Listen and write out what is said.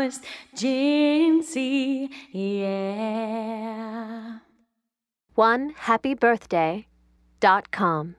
emergency, yeah. One happy birthday dot com.